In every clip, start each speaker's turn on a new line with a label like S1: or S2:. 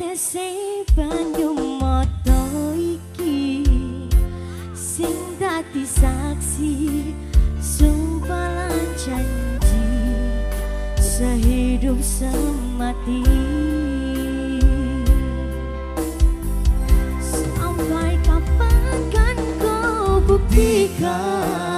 S1: Tumete sing banyu moto iki sing dadi saksi sumpah lan janji sehidup semati buktikan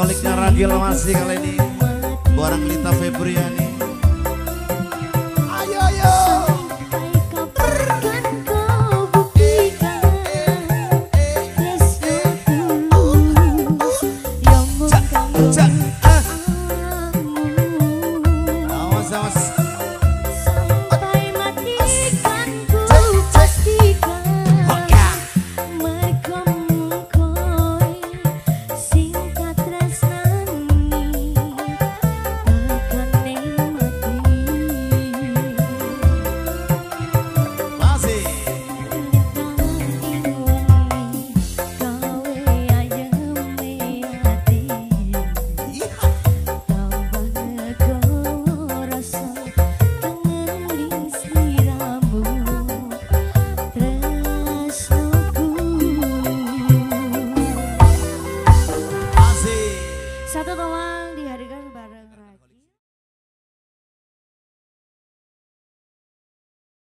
S2: Holiknya Ragil masih kali ini. Barang Lita Febriani
S1: Memang dihadirkan bareng.